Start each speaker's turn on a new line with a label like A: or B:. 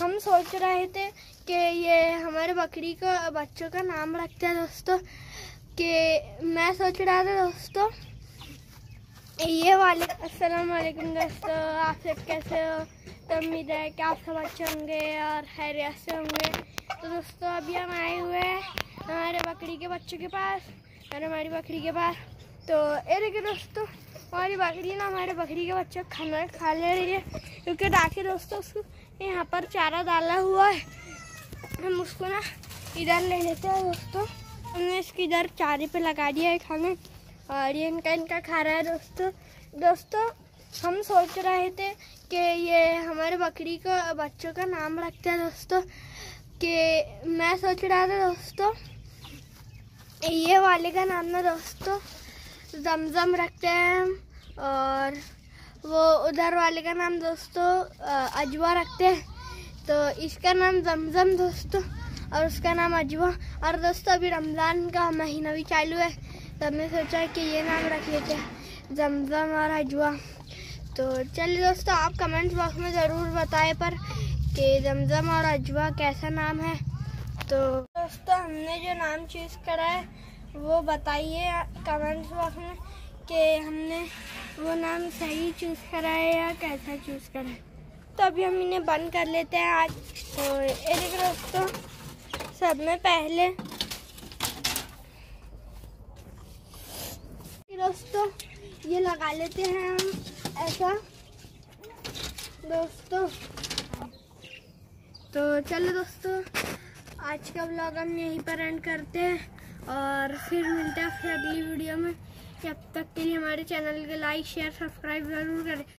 A: हम सोच रहे थे कि ये हमारे बकरी का, बच्चों का नाम रखते हैं दोस्तों, कि मैं सोच रहा था दोस्तों, ये वाले, अस्सलाम वालेकुम दोस्तों, आप सब कैसे हो? तो उम्मीद है कि आप सब अच्छे होंगे और खैरियत से होंगे? तो दोस्तों, अभी हम आए हुए हैं हमारे बकरी के बच्चों के पास, और हमारी बकरी के पास। तो ये देखिए दोस्तों हमारी बकरी ना हमारे बकरी के बच्चे खाना खा ले रही है। क्योंकि डाके दोस्तों, उसको यहाँ पर चारा डाला हुआ है। हम उसको ना इधर ले लेते हैं दोस्तों। हमने इसकी इधर चारे पे लगा दिया है खाने। और ये इनका इनका खा रहा है दोस्तों। दोस्तों, हम सोच रहे थे कि ये हमारे बकरी का, बच्चों का नाम रखते हैं दोस्तों। कि मैं सोच रहा था दोस्तों, ये वाले का नाम ना दोस्तों जमजम रखते हैं और वो उधर वाले का नाम दोस्तों अजवा रखते हैं। तो इसका नाम जमजम दोस्तों और उसका नाम अजवा। और दोस्तों, अभी रमज़ान का महीना भी चालू है तो हमने सोचा कि ये नाम रख लेते हैं, जमजम और अजवा। तो चलिए दोस्तों, आप कमेंट बॉक्स में ज़रूर बताएँ पर कि जमजम और अजवा कैसा नाम है। तो दोस्तों, हमने जो नाम चूज़ करा है वो बताइए कमेंट बॉक्स में कि हमने वो नाम सही चूज़ करा है या कैसा चूज़ करा है। तो अभी हम इन्हें बंद कर लेते हैं आज। तो एक दोस्तों, सब में पहले। दोस्तों, ये लगा लेते हैं हम, ऐसा। दोस्तों। तो चलो दोस्तों, आज का ब्लॉग हम यहीं पर एंड करते हैं। और फिर मिलते हैं फिर अगली वीडियो में। जब तक के लिए हमारे चैनल के लाइक शेयर सब्सक्राइब ज़रूर करें।